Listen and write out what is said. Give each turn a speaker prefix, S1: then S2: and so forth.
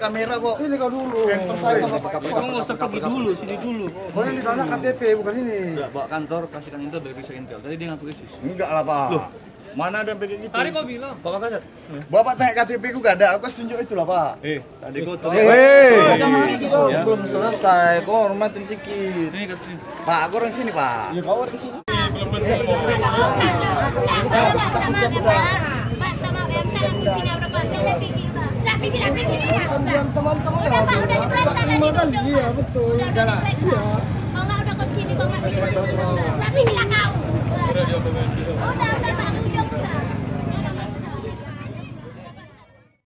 S1: Kamera kok.
S2: Ini kau dulu.
S3: Kamu nggak usah pergi dulu, sini dulu.
S2: Oh ini di sana KTP bukan ini.
S1: Udah bawa kantor kasihkan intel dari bisa intel. Tadi dia ngaku ISIS.
S4: Enggak lah, Pak.
S1: Mana ada yang gitu?
S3: Tadi kau bilang.
S1: Bapak kasat.
S4: Bapak tanya KTP ku gak ada, aku harus tunjuk itu lah, Pak.
S1: Eh, tadi gua tuh.
S4: Hei.
S1: Belum selesai, kok hormatin sikit. Ini kasih.
S4: Pak, aku orang sini, Pak.
S2: Iya betul.
S5: Tapi bila kau. Udah, udah,